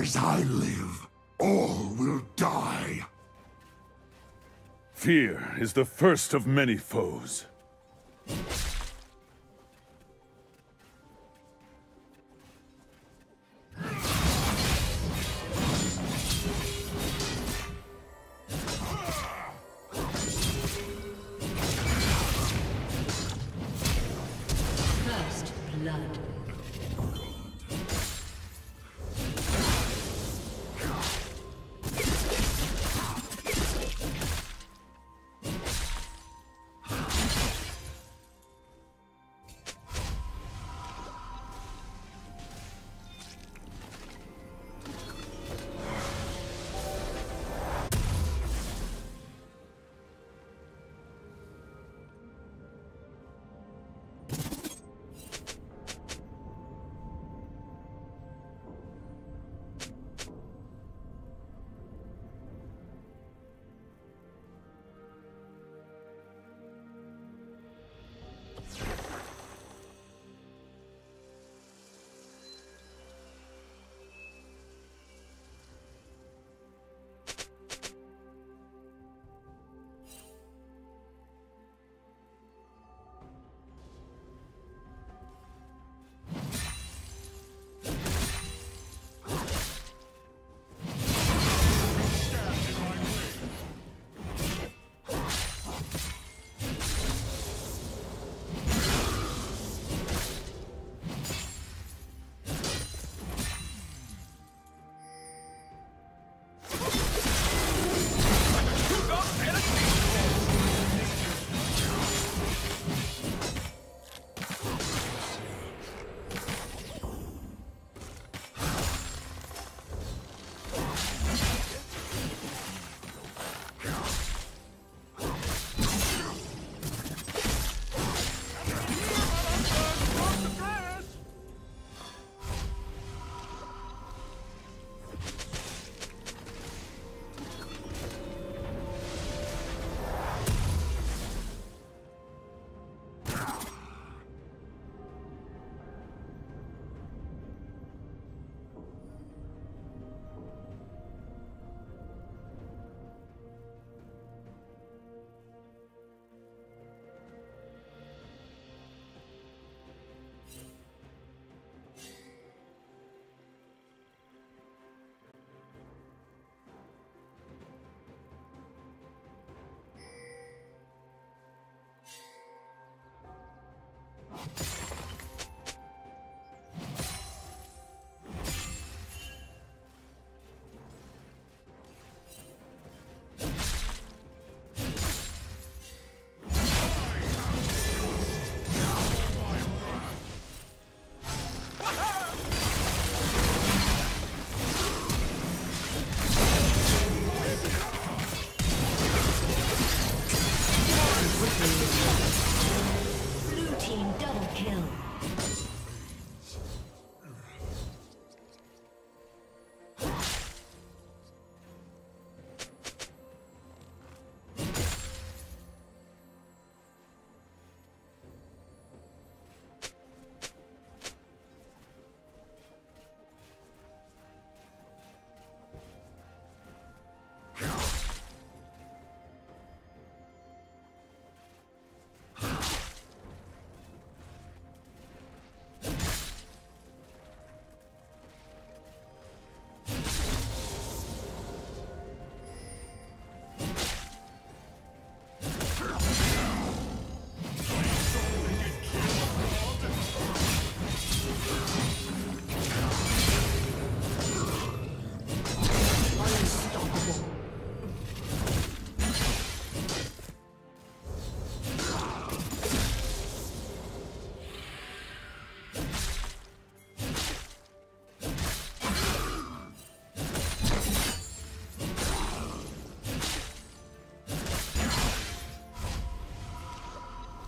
As I live, all will die. Fear is the first of many foes. you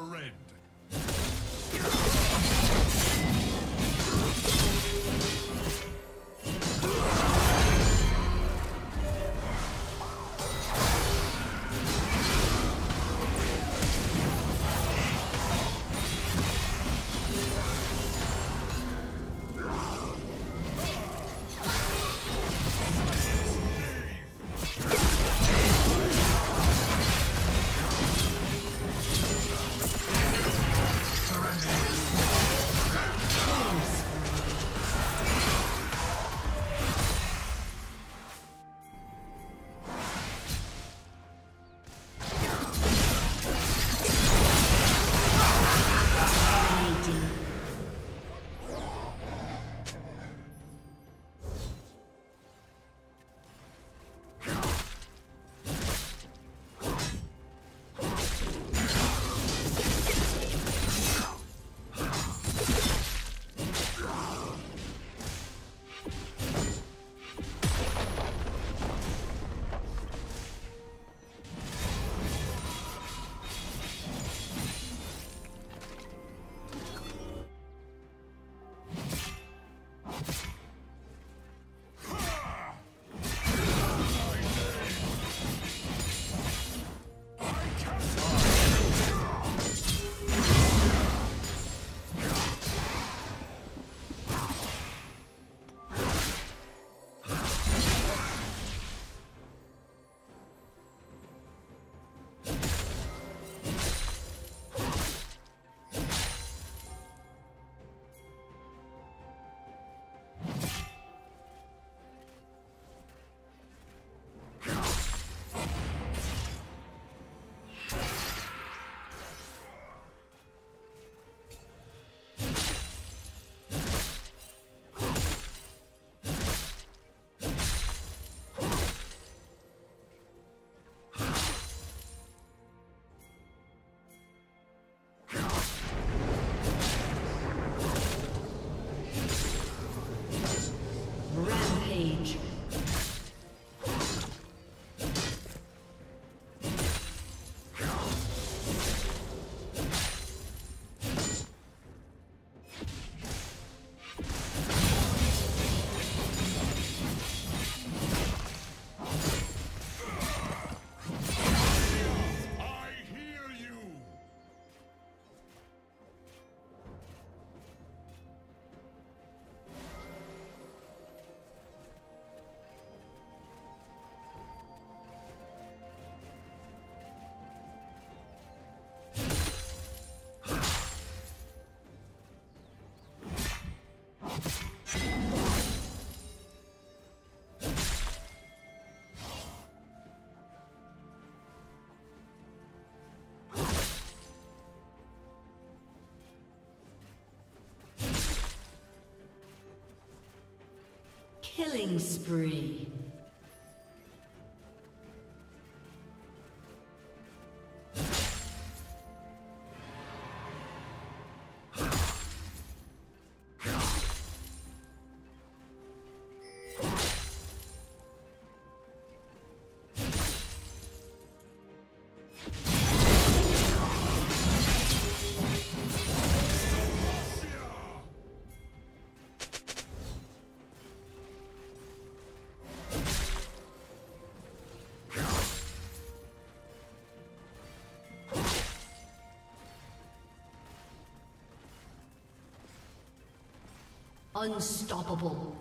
Parade. Killing spree. Unstoppable.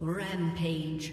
Rampage.